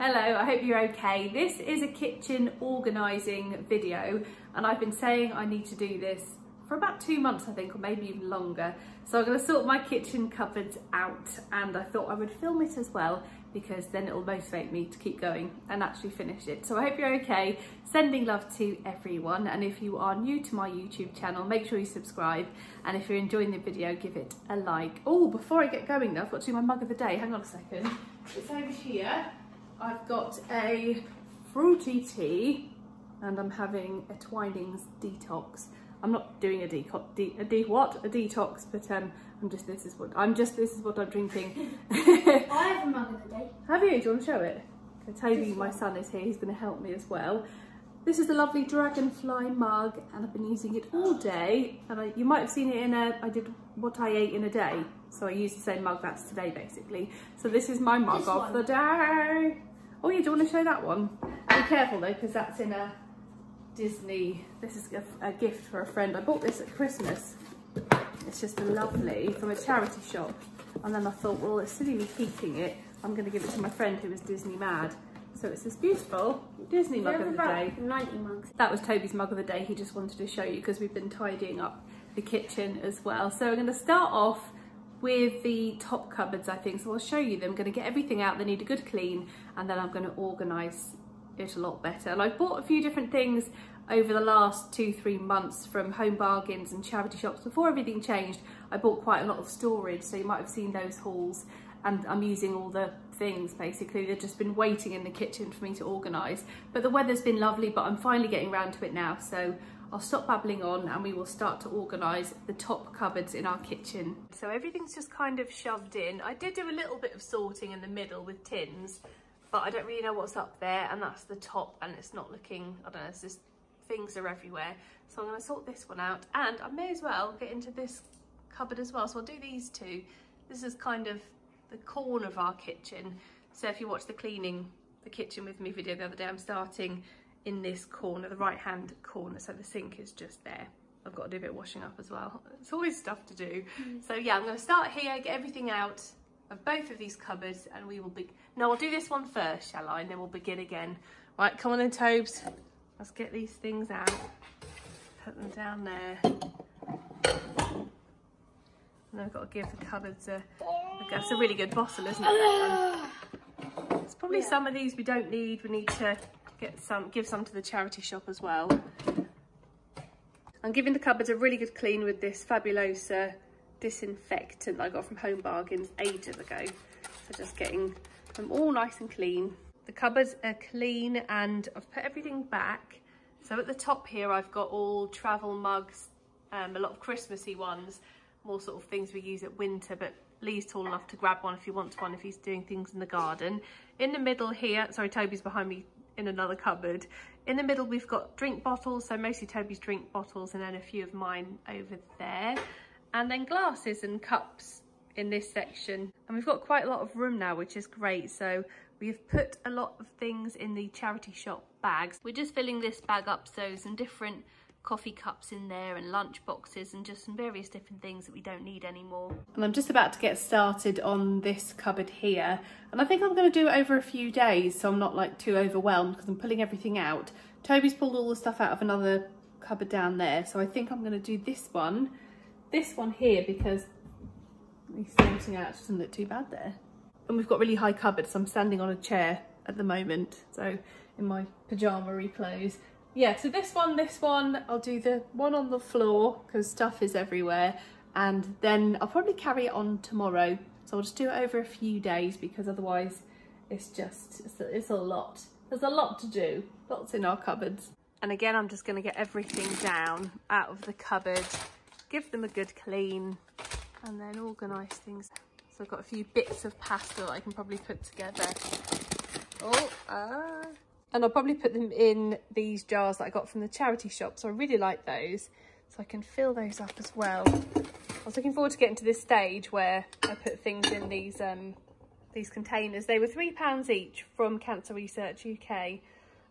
Hello, I hope you're okay. This is a kitchen organising video and I've been saying I need to do this for about two months I think or maybe even longer. So I'm going to sort my kitchen cupboards out and I thought I would film it as well because then it'll motivate me to keep going and actually finish it. So I hope you're okay. Sending love to everyone and if you are new to my YouTube channel make sure you subscribe and if you're enjoying the video give it a like. Oh before I get going though I've got to do my mug of the day. Hang on a second. It's over here. I've got a fruity tea and I'm having a Twinings detox. I'm not doing a detox, de, a de what? A detox, but um, I'm just this is what I'm just this is what I'm drinking. I have a mug of the day. Have you? Do you want to show it? Okay, Toby, my son, is here. He's going to help me as well. This is the lovely dragonfly mug, and I've been using it all day. And I, you might have seen it in a. I did what I ate in a day, so I used the same mug. That's today, basically. So this is my mug This of one. the day. Oh yeah, do you want to show that one? Be careful though, because that's in a Disney. This is a, a gift for a friend. I bought this at Christmas. It's just a lovely from a charity shop. And then I thought, well, it's silly me keeping it. I'm going to give it to my friend who is Disney mad. So it's this beautiful Disney mug of the day. 90 mugs. That was Toby's mug of the day. He just wanted to show you because we've been tidying up the kitchen as well. So we're going to start off with the top cupboards, I think. So I'll show you them. I'm going to get everything out. They need a good clean and then I'm going to organise it a lot better. And I've bought a few different things over the last two, three months from home bargains and charity shops. Before everything changed, I bought quite a lot of storage. So you might have seen those hauls and I'm using all the things basically. They've just been waiting in the kitchen for me to organise. But the weather's been lovely, but I'm finally getting around to it now. So I'll stop babbling on and we will start to organise the top cupboards in our kitchen. So everything's just kind of shoved in. I did do a little bit of sorting in the middle with tins, but I don't really know what's up there and that's the top and it's not looking, I don't know, it's just things are everywhere. So I'm going to sort this one out and I may as well get into this cupboard as well. So I'll do these two. This is kind of the corner of our kitchen. So if you watch the cleaning the kitchen with me video the other day, I'm starting in this corner, the right hand corner. So the sink is just there. I've got to do a bit of washing up as well. It's always stuff to do. Mm. So yeah, I'm going to start here, get everything out of both of these cupboards and we will be, no, I'll do this one first, shall I? And then we'll begin again. Right, come on then, Tobes. Let's get these things out. Put them down there. And I've got to give the cupboards a, that's a really good bottle, isn't it? It's probably some of these we don't need. We need to get some, give some to the charity shop as well. I'm giving the cupboards a really good clean with this Fabulosa disinfectant I got from Home Bargains ages ago. So just getting them all nice and clean. The cupboards are clean and I've put everything back. So at the top here, I've got all travel mugs, um, a lot of Christmassy ones, more sort of things we use at winter, but Lee's tall enough to grab one if he wants one, if he's doing things in the garden. In the middle here, sorry, Toby's behind me in another cupboard. In the middle, we've got drink bottles, so mostly Toby's drink bottles and then a few of mine over there. And then glasses and cups in this section. And we've got quite a lot of room now, which is great. So we've put a lot of things in the charity shop bags. We're just filling this bag up, so some different coffee cups in there and lunch boxes and just some various different things that we don't need anymore. And I'm just about to get started on this cupboard here. And I think I'm going to do it over a few days so I'm not like too overwhelmed because I'm pulling everything out. Toby's pulled all the stuff out of another cupboard down there. So I think I'm going to do this one, this one here because he's sorting out doesn't look too bad there. And we've got really high cupboards. So I'm standing on a chair at the moment. So in my pyjama clothes yeah, so this one, this one, I'll do the one on the floor because stuff is everywhere. And then I'll probably carry it on tomorrow. So I'll just do it over a few days because otherwise it's just, it's a, it's a lot. There's a lot to do, lots in our cupboards. And again, I'm just gonna get everything down out of the cupboard, give them a good clean and then organise things. So I've got a few bits of pasta that I can probably put together. Oh, ah. And I'll probably put them in these jars that I got from the charity shop. So I really like those. So I can fill those up as well. I was looking forward to getting to this stage where I put things in these um, these containers. They were £3 each from Cancer Research UK.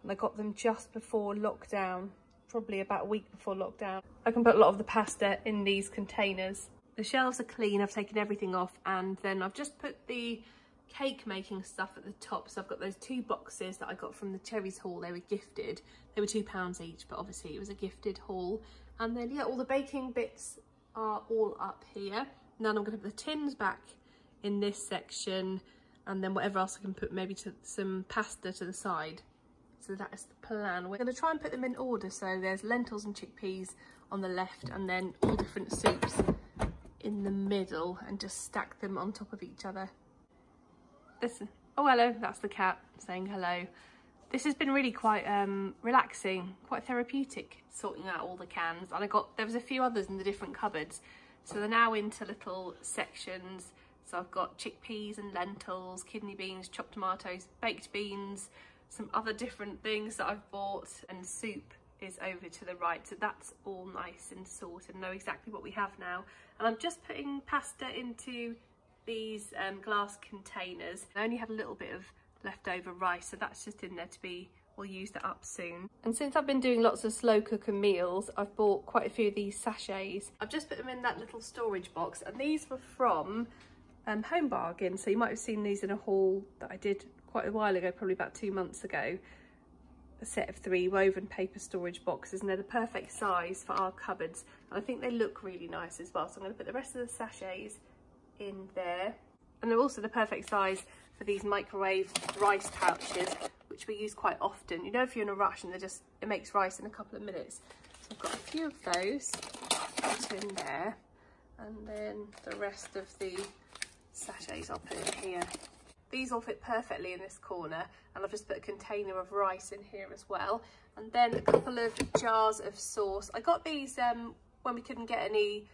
And I got them just before lockdown, probably about a week before lockdown. I can put a lot of the pasta in these containers. The shelves are clean. I've taken everything off and then I've just put the cake making stuff at the top. So I've got those two boxes that I got from the Cherryz haul. They were gifted. They were two pounds each, but obviously it was a gifted haul. And then yeah, all the baking bits are all up here. Now I'm gonna put the tins back in this section and then whatever else I can put maybe to some pasta to the side. So that is the plan. We're gonna try and put them in order. So there's lentils and chickpeas on the left and then all different soups in the middle and just stack them on top of each other. Listen, oh hello, that's the cat saying hello. This has been really quite um, relaxing, quite therapeutic, sorting out all the cans. And I got, there was a few others in the different cupboards. So they're now into little sections. So I've got chickpeas and lentils, kidney beans, chopped tomatoes, baked beans, some other different things that I've bought and soup is over to the right so that's all nice and sorted know exactly what we have now and I'm just putting pasta into these um, glass containers. I only had a little bit of leftover rice so that's just in there to be we'll use that up soon. And since I've been doing lots of slow cooker meals I've bought quite a few of these sachets. I've just put them in that little storage box and these were from um, Home Bargain so you might have seen these in a haul that I did quite a while ago probably about two months ago. A set of three woven paper storage boxes and they're the perfect size for our cupboards. And I think they look really nice as well so I'm going to put the rest of the sachets in there. And they're also the perfect size for these microwave rice pouches which we use quite often. You know if you're in a rush and they just it makes rice in a couple of minutes. So I've got a few of those put in there. And then the rest of the sachets I'll put in here. These all fit perfectly in this corner. And I've just put a container of rice in here as well. And then a couple of jars of sauce. I got these um, when we couldn't get any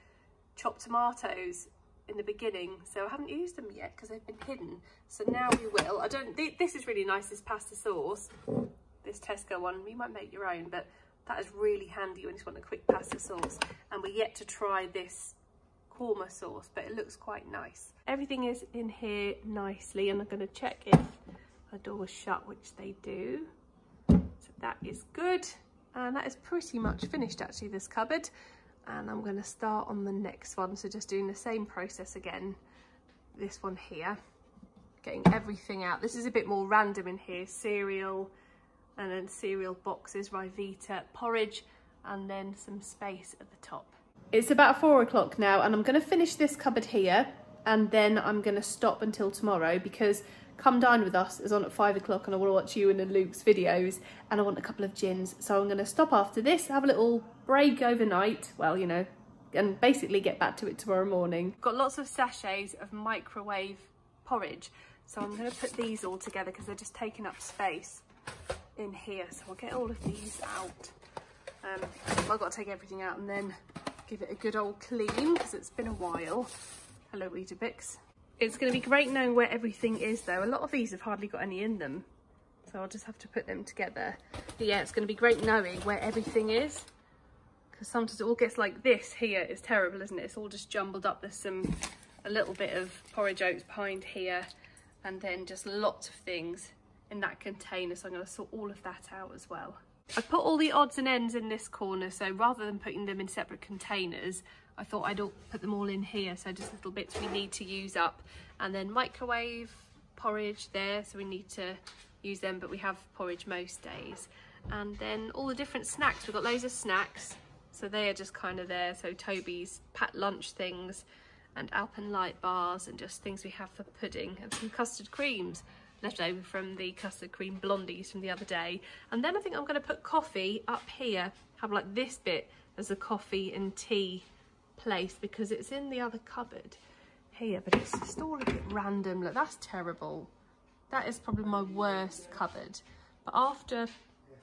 chopped tomatoes in the beginning so I haven't used them yet because they've been hidden so now we will I don't th this is really nice this pasta sauce this Tesco one you might make your own but that is really handy when you want a quick pasta sauce and we're yet to try this korma sauce, but it looks quite nice. Everything is in here nicely, and I'm going to check if the door's shut, which they do. So that is good. And that is pretty much finished, actually, this cupboard. And I'm going to start on the next one. So just doing the same process again. This one here. Getting everything out. This is a bit more random in here. Cereal, and then cereal boxes, Ryvita porridge, and then some space at the top. It's about four o'clock now and I'm going to finish this cupboard here and then I'm going to stop until tomorrow because Come Dine With Us is on at five o'clock and I want to watch you and Luke's videos and I want a couple of gins. So I'm going to stop after this, have a little break overnight, well, you know, and basically get back to it tomorrow morning. Got lots of sachets of microwave porridge. So I'm going to put these all together because they're just taking up space in here. So I'll get all of these out. Um, I've got to take everything out and then give it a good old clean because it's been a while. Hello Weetabix. It's going to be great knowing where everything is though. A lot of these have hardly got any in them. So I'll just have to put them together. But yeah, it's going to be great knowing where everything is. Because sometimes it all gets like this here. It's terrible, isn't it? It's all just jumbled up. There's some, a little bit of porridge oats behind here. And then just lots of things in that container. So I'm going to sort all of that out as well. I put all the odds and ends in this corner, so rather than putting them in separate containers, I thought I'd put them all in here, so just little bits we need to use up. And then microwave porridge there, so we need to use them, but we have porridge most days. And then all the different snacks, we've got loads of snacks, so they are just kind of there. So Toby's pat lunch things and Alpen Light bars and just things we have for pudding and some custard creams left over from the custard cream blondies from the other day. And then I think I'm going to put coffee up here, have like this bit as a coffee and tea place because it's in the other cupboard here, but it's just all a bit random. Look, that's terrible. That is probably my worst cupboard. But after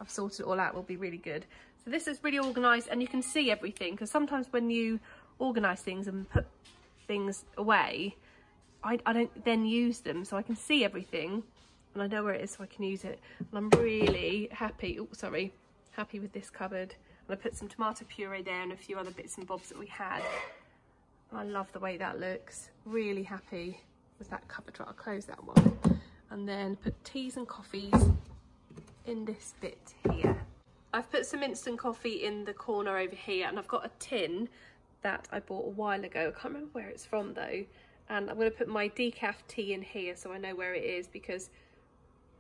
I've sorted it all out, will be really good. So this is really organised and you can see everything because sometimes when you organise things and put things away, I, I don't then use them so I can see everything and I know where it is so I can use it and I'm really happy oh sorry happy with this cupboard I put some tomato puree there and a few other bits and bobs that we had. I love the way that looks. Really happy with that cupboard. Right I'll close that one. And then put teas and coffees in this bit here. I've put some instant coffee in the corner over here and I've got a tin that I bought a while ago. I can't remember where it's from though. And I'm going to put my decaf tea in here so I know where it is because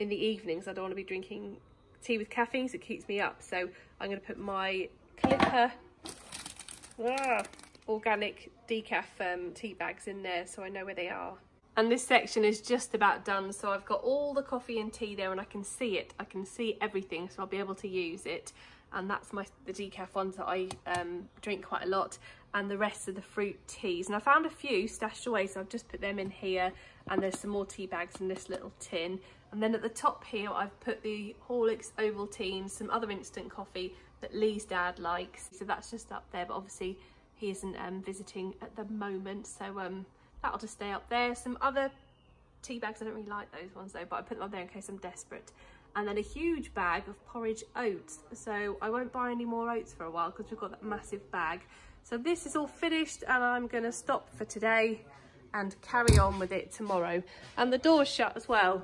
in the evenings I don't want to be drinking tea with caffeine so it keeps me up. So I'm going to put my Clipper ah, organic decaf um, tea bags in there so I know where they are. And this section is just about done so I've got all the coffee and tea there and I can see it. I can see everything so I'll be able to use it and that's my the decaf ones that I um, drink quite a lot and the rest of the fruit teas and I found a few stashed away so I've just put them in here and there's some more tea bags in this little tin. And then at the top here I've put the Horlicks Ovaltine some other instant coffee that Lee's dad likes. So that's just up there but obviously he isn't um, visiting at the moment. So um, that'll just stay up there. Some other tea bags I don't really like those ones though but I put them up there in case I'm desperate. And then a huge bag of porridge oats. So I won't buy any more oats for a while because we've got that massive bag. So this is all finished and I'm going to stop for today and carry on with it tomorrow and the door's shut as well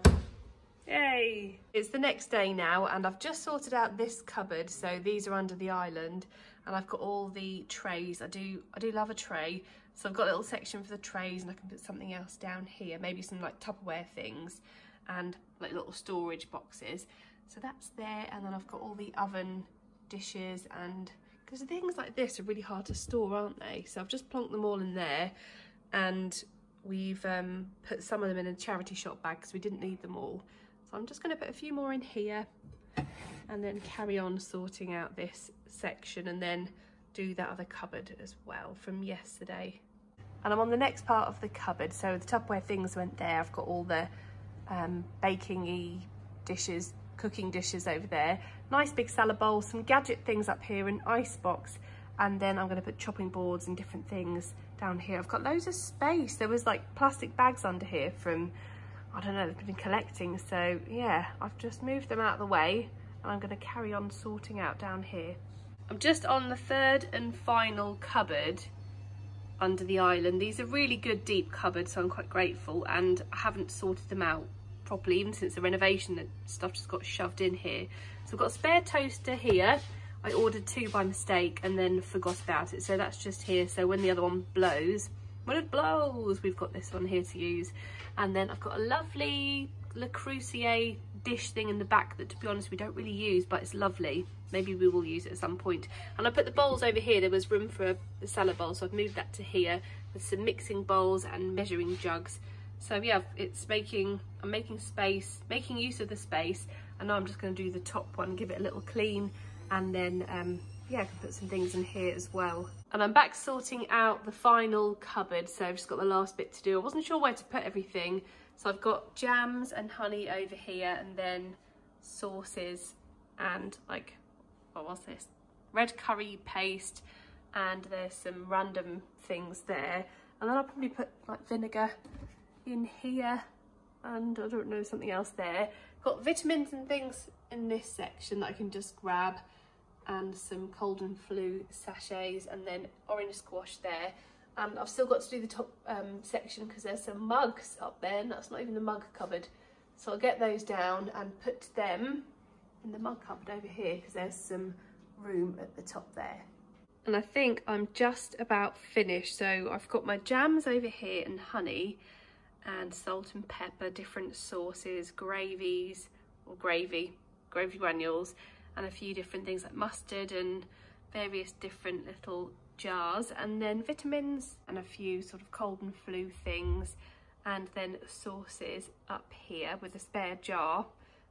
yay it's the next day now and I've just sorted out this cupboard so these are under the island and I've got all the trays I do I do love a tray so I've got a little section for the trays and I can put something else down here maybe some like Tupperware things and like little storage boxes. So that's there. And then I've got all the oven dishes and because things like this are really hard to store, aren't they? So I've just plonked them all in there and we've um, put some of them in a charity shop bag because we didn't need them all. So I'm just going to put a few more in here and then carry on sorting out this section and then do that other cupboard as well from yesterday. And I'm on the next part of the cupboard. So the Tupperware things went there. I've got all the um, baking-y dishes, cooking dishes over there. Nice big salad bowl, some gadget things up here, an ice box, and then I'm going to put chopping boards and different things down here. I've got loads of space. There was like plastic bags under here from, I don't know, they've been collecting. So yeah, I've just moved them out of the way and I'm going to carry on sorting out down here. I'm just on the third and final cupboard under the island. These are really good deep cupboards, so I'm quite grateful and I haven't sorted them out properly even since the renovation that stuff just got shoved in here. So I've got a spare toaster here. I ordered two by mistake and then forgot about it. So that's just here. So when the other one blows, when it blows, we've got this one here to use. And then I've got a lovely Le Creuset dish thing in the back that to be honest we don't really use but it's lovely maybe we will use it at some point. and I put the bowls over here there was room for the salad bowl so I've moved that to here with some mixing bowls and measuring jugs so yeah, it's making, I'm making space, making use of the space. And now I'm just gonna do the top one, give it a little clean. And then, um, yeah, I can put some things in here as well. And I'm back sorting out the final cupboard. So I've just got the last bit to do. I wasn't sure where to put everything. So I've got jams and honey over here and then sauces and like, what was this? Red curry paste and there's some random things there. And then I'll probably put like vinegar in here and I don't know something else there got vitamins and things in this section that I can just grab and some cold and flu sachets and then orange squash there. And I've still got to do the top um, section because there's some mugs up there and that's not even the mug cupboard. So I'll get those down and put them in the mug cupboard over here because there's some room at the top there. And I think I'm just about finished so I've got my jams over here and honey and salt and pepper, different sauces, gravies or gravy, gravy granules, and a few different things like mustard and various different little jars and then vitamins and a few sort of cold and flu things and then sauces up here with a spare jar.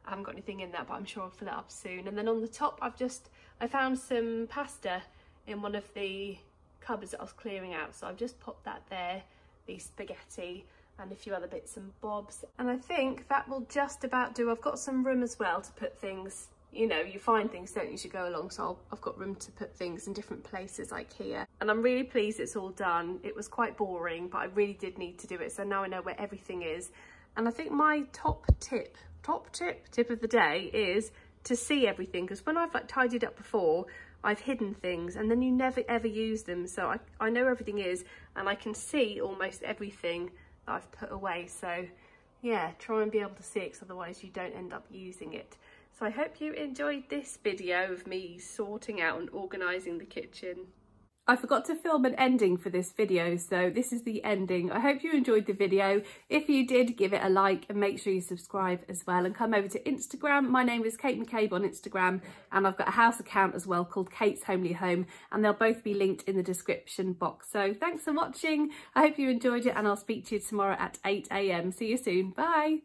I haven't got anything in that but I'm sure I'll fill it up soon and then on the top I've just I found some pasta in one of the cupboards that I was clearing out so I've just popped that there the spaghetti and a few other bits and bobs. And I think that will just about do. I've got some room as well to put things, you know, you find things, don't you, you go along. So i have got room to put things in different places like here. And I'm really pleased it's all done. It was quite boring, but I really did need to do it. So now I know where everything is. And I think my top tip, top tip, tip of the day is to see everything. Because when I've like tidied up before, I've hidden things and then you never ever use them. So I, I know everything is and I can see almost everything that I've put away. So yeah, try and be able to see it because otherwise you don't end up using it. So I hope you enjoyed this video of me sorting out and organising the kitchen. I forgot to film an ending for this video, so this is the ending. I hope you enjoyed the video. If you did, give it a like and make sure you subscribe as well and come over to Instagram. My name is Kate McCabe on Instagram and I've got a house account as well called Kate's Homely Home and they'll both be linked in the description box. So thanks for watching. I hope you enjoyed it and I'll speak to you tomorrow at 8am. See you soon. Bye.